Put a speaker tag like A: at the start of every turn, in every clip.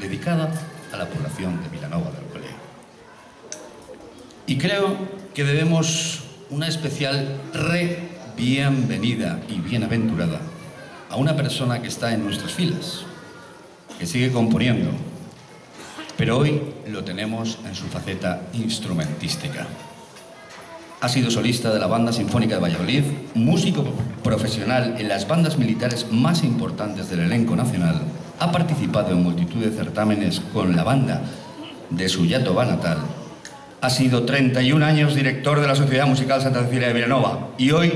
A: Dedicada a la población de Vilanova de Alcolea. Y creo que debemos una especial re bienvenida y bienaventurada a una persona que está en nuestras filas, que sigue componiendo, pero hoy lo tenemos en su faceta instrumentística. Ha sido solista de la Banda Sinfónica de Valladolid, músico profesional en las bandas militares más importantes del elenco nacional, ha participado en multitud de certámenes con la banda de su Yatoba natal, ha sido 31 años director de la Sociedad Musical Santa Cecilia de Villanova y hoy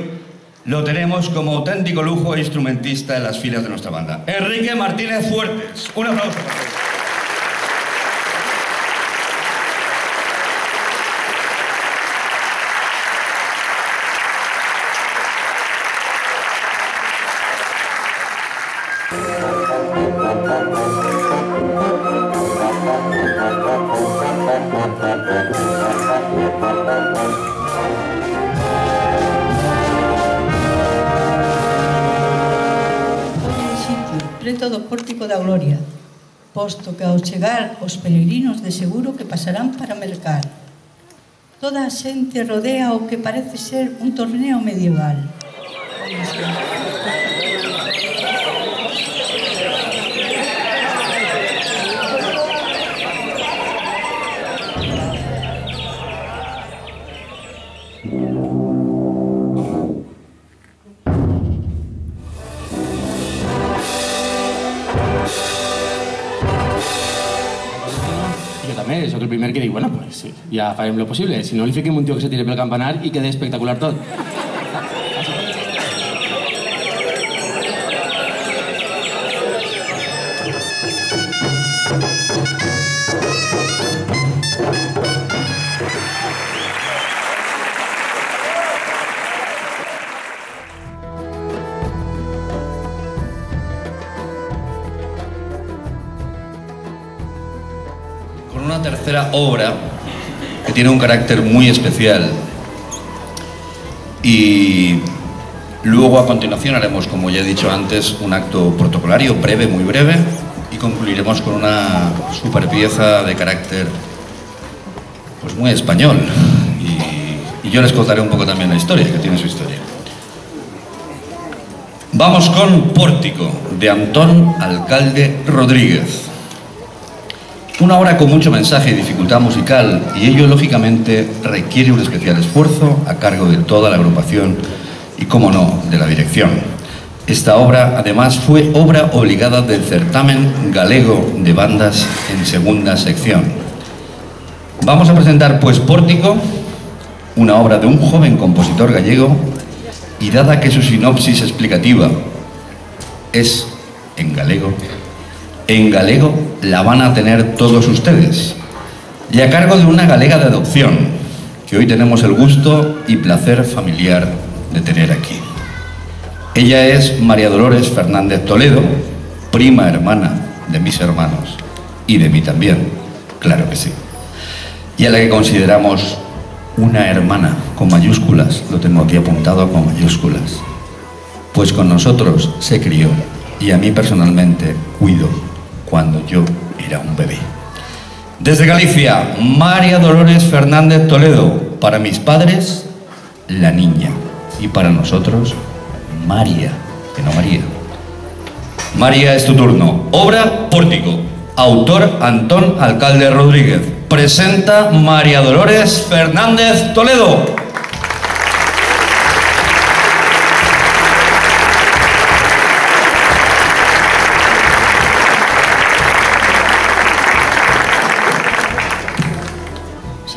A: lo tenemos como auténtico lujo e instrumentista en las filas de nuestra banda. Enrique Martínez Fuertes. Un aplauso.
B: preto do pórtico da gloria, posto que ao chegar os peregrinos de seguro que pasarán para mercar. Toda a xente rodea o que parece ser un torneo medieval.
C: El primer que dic, bueno, pues ja farem lo possible. Si no, li fiquem un tio que se tire pel campanar i quede espectacular tot.
A: con una tercera obra que tiene un carácter muy especial. Y luego a continuación haremos, como ya he dicho antes, un acto protocolario breve, muy breve, y concluiremos con una super pieza de carácter pues muy español. Y, y yo les contaré un poco también la historia, que tiene su historia. Vamos con Pórtico, de Antón Alcalde Rodríguez. Una obra con mucho mensaje y dificultad musical y ello lógicamente requiere un especial esfuerzo a cargo de toda la agrupación y, como no, de la dirección. Esta obra además fue obra obligada del certamen galego de bandas en segunda sección. Vamos a presentar pues Pórtico, una obra de un joven compositor gallego y dada que su sinopsis explicativa es en galego, en galego la van a tener todos ustedes. Y a cargo de una galega de adopción que hoy tenemos el gusto y placer familiar de tener aquí. Ella es María Dolores Fernández Toledo, prima hermana de mis hermanos y de mí también, claro que sí, y a la que consideramos una hermana con mayúsculas, lo tengo aquí apuntado con mayúsculas, pues con nosotros se crió y a mí personalmente cuido cuando yo era un bebé. Desde Galicia, María Dolores Fernández Toledo. Para mis padres, la niña. Y para nosotros, María, que no María. María, es tu turno. Obra Pórtico. Autor Antón Alcalde Rodríguez. Presenta María Dolores Fernández Toledo.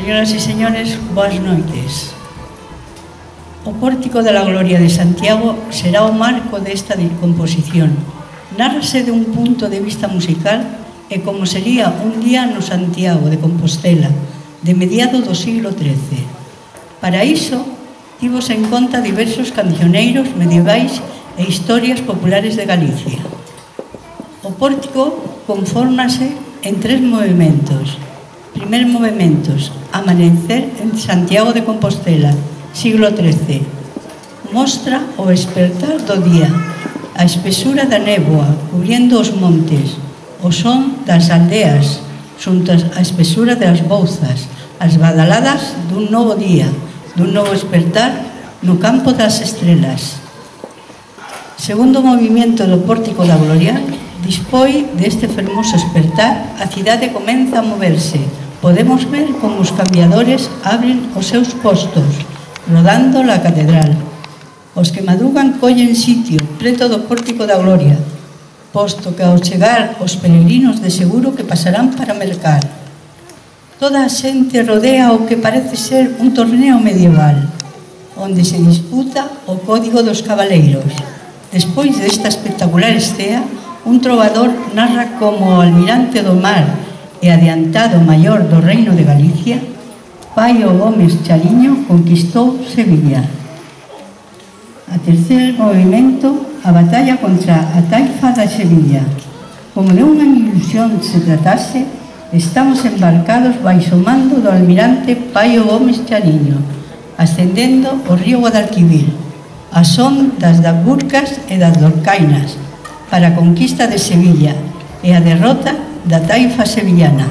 B: Señoras e señores, boas noites. O Pórtico da Gloria de Santiago será o marco desta composición. Narrase de un punto de vista musical e como sería un día no Santiago de Compostela, de mediado do siglo XIII. Para iso, tivos en conta diversos cancioneiros medievais e historias populares de Galicia. O pórtico confórmase en tres movimentos, Primer movementos. Amanecer en Santiago de Compostela, siglo XIII. Mostra o despertar do día, a espesura da néboa cubriendo os montes, o son das aldeas, xuntas a espesura das bouzas, as badaladas dun novo día, dun novo despertar no campo das estrelas. Segundo movimento do Pórtico da Gloria, dispoi deste fermoso despertar, a cidade comeza a moverse, Podemos ver como os cambiadores abren os seus postos, rodando la catedral. Os que madrugan collen sitio preto do pórtico da gloria, posto que ao chegar os peregrinos de seguro que pasarán para mercar. Toda a xente rodea o que parece ser un torneo medieval, onde se disputa o Código dos Cabaleiros. Despois desta espectacular estea, un trovador narra como o almirante do mar e adiantado maior do Reino de Galicia, Paio Gómez Chaliño conquistou Sevilla. A terceiro movimento, a batalla contra a taifa da Sevilla. Como de unha ilusión se tratase, estamos embarcados baixo mando do almirante Paio Gómez Chaliño, ascendendo o río Guadalquivir, a son das das Burcas e das Dorcainas, para a conquista de Sevilla e a derrota da taifa sevillana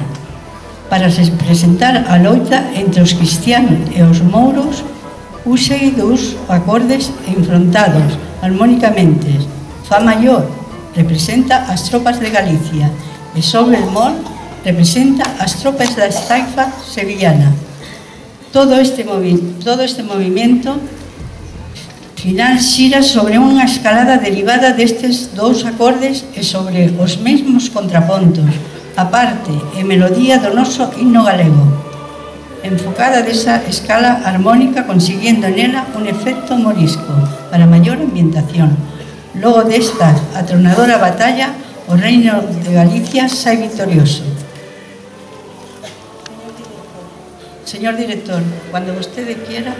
B: para se presentar a loita entre os cristianos e os mouros usei dous acordes enfrontados armónicamente. Fa maior representa as tropas de Galicia e Sol mol representa as tropas da taifa sevillana. Todo este, movi todo este movimento Final xira sobre unha escalada derivada destes dous acordes e sobre os mesmos contrapontos, a parte e melodía do noso himno galego, enfocada desa escala armónica conseguindo nela un efecto morisco para maior ambientación. Logo desta atronadora batalla, o reino de Galicia sai victorioso. Señor director, cando vostede quiera,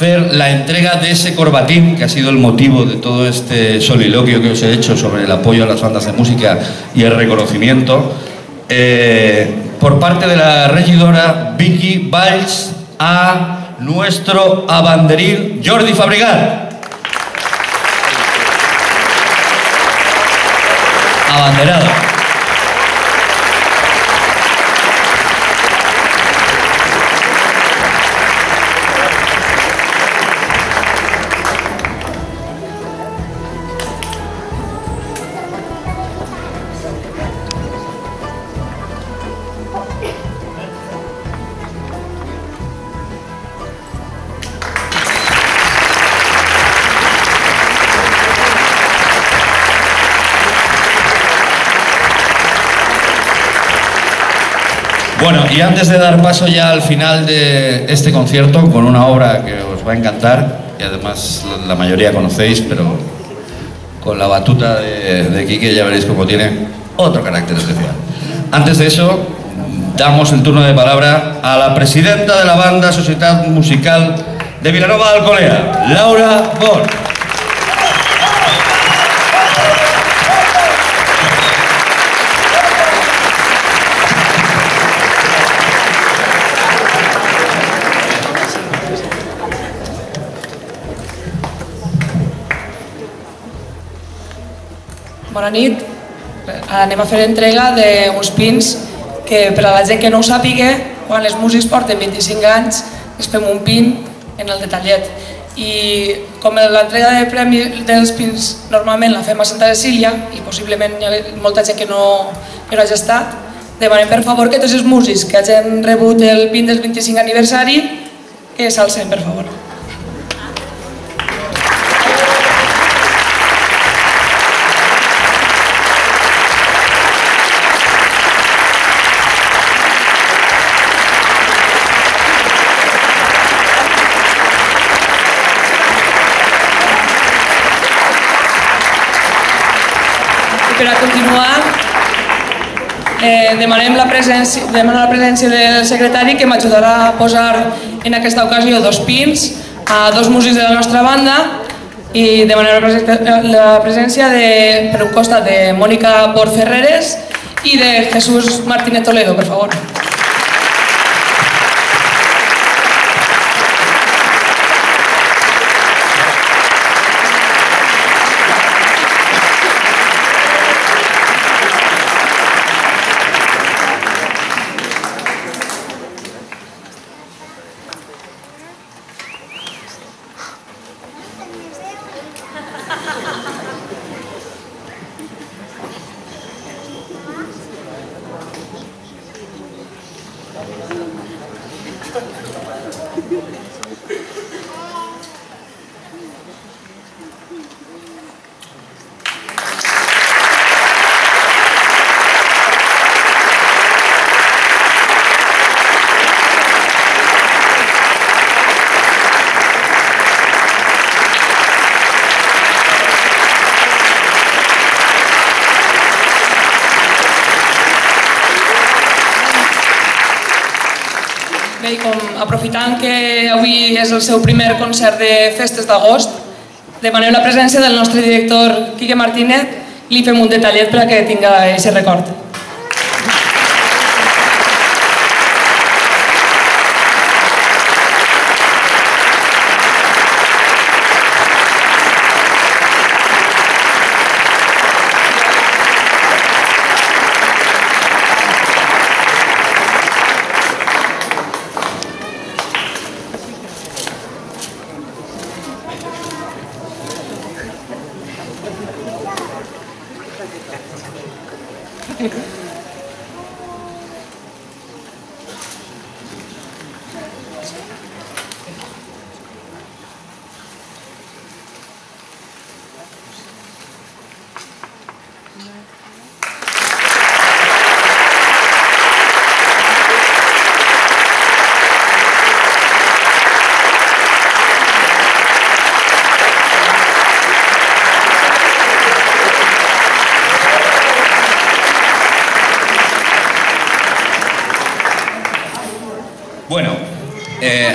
A: hacer la entrega de ese corbatín que ha sido el motivo de todo este soliloquio que os he hecho sobre el apoyo a las bandas de música y el reconocimiento, eh, por parte de la regidora Vicky Valls a nuestro abanderil Jordi Fabrigat. Bueno, y antes de dar paso ya al final de este concierto con una obra que os va a encantar, y además la mayoría conocéis, pero con la batuta de, de Quique ya veréis cómo tiene otro carácter especial. Antes de eso, damos el turno de palabra a la presidenta de la banda Sociedad Musical de Vilanova Alcolea, Laura Bon.
D: Bona nit. Anem a fer entrega d'uns pins que per a la gent que no ho sàpiga, quan els músics porten 25 anys, es fem un pin en el detallet. I com l'entrega de premi dels pins normalment la fem a Santa Cecília i possiblement hi ha molta gent que no, que no hagi estat, demanem per favor que tots els músics que hagin rebut el pin del 25 aniversari que s'alcen, per favor. Demanem la presència, demano la presència del secretari que m'ajudarà a posar en aquesta ocasió dos pins a dos músics de la nostra banda i demanem la presència, de, per un costat de Mònica Port Ferreres i de Jesús Martínez Toledo, per favor. Bé, i com aprofitant que avui és el seu primer concert de festes d'agost, demanem la presència del nostre director Quique Martínez li fem un detallet per a que tinga aquest record.
A: Okay.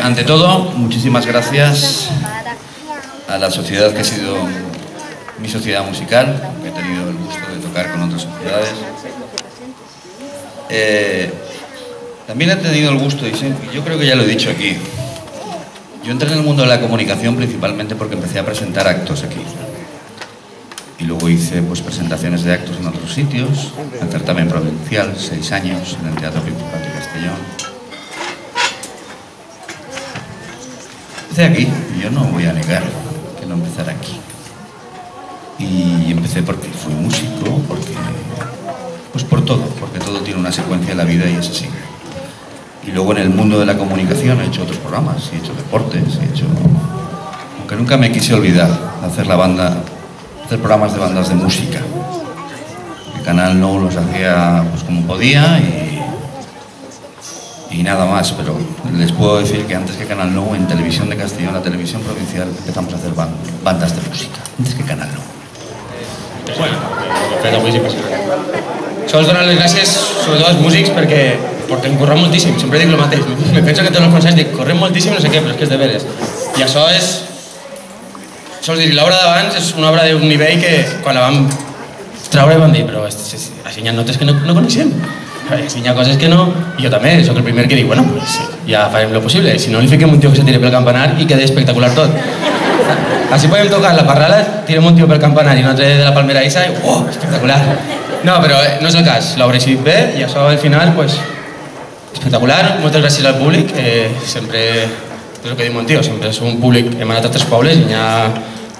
A: Ante todo, muchísimas gracias a la sociedad que ha sido mi sociedad musical, que he tenido el gusto de tocar con otras sociedades. Eh, también he tenido el gusto, y yo creo que ya lo he dicho aquí, yo entré en el mundo de la comunicación principalmente porque empecé a presentar actos aquí. Y luego hice pues, presentaciones de actos en otros sitios, en certamen provincial, seis años, en el Teatro Principal de Castellón. Empecé aquí, yo no voy a negar que no empezar aquí. Y empecé porque fui músico, porque... Pues por todo, porque todo tiene una secuencia en la vida y es así. Y luego en el mundo de la comunicación he hecho otros programas, he hecho deportes, he hecho... Aunque nunca me quise olvidar de hacer la banda, hacer programas de bandas de música. El canal no los hacía pues como podía y, y nada más, pero les puedo decir que antes que Canal No, en Televisión de Castellón, la televisión provincial, empezamos a hacer bandas de música, antes que Canal No.
C: Bueno, però avui sí passa. Sols donar les gràcies sobretot als músics perquè portem corrent moltíssim, sempre dic el mateix. Me penso que tots els concerts dic correm moltíssim, no sé què, però és que és de veres. I això és... Sols dir, l'obra d'abans és una obra d'un nivell que quan la vam traure vam dir, però així hi ha notes que no, no coneixem. Així hi ha coses que no... Jo també, sóc el primer que dic, bueno, pues ja farem lo possible. Si no, li fiquem un tio que se tire pel campanar i quede espectacular tot. Así podem tocar la parrala, tirem un tio pel campanar i un altre de la palmera Isa i oh, espectacular. No, però eh, no és el cas, l'obra he bé i això al final, pues, espectacular. Moltes gràcies al públic, eh, sempre, és el que diu mon tio, sempre és un públic, hem anat a tres pobles i hi ha,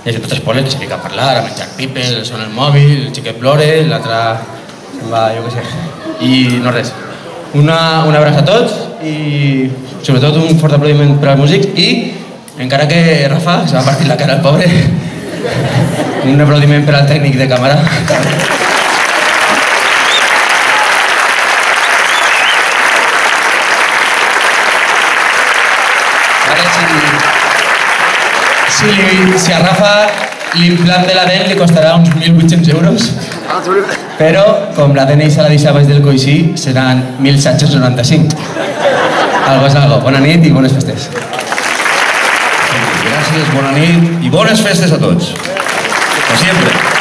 C: hi ha gent de tres pobles que se fica a parlar, amb el Jack People, el mòbil, el xiquet plore, l'altre va, jo què sé. I no res. Una, un abraç a tots i sobretot un fort aplaudiment per als músics i encara que Rafa se va partir la cara al pobre, un aplaudiment per al tècnic de càmera. Si, si a Rafa l'implant de la dent li costarà uns 1.800 euros, però com la dent se la deixa baix del coixí seran 1.795. Algo és algo. Bona nit i bones festes.
A: Gràcies, bona nit i bones festes a tots. Com sempre.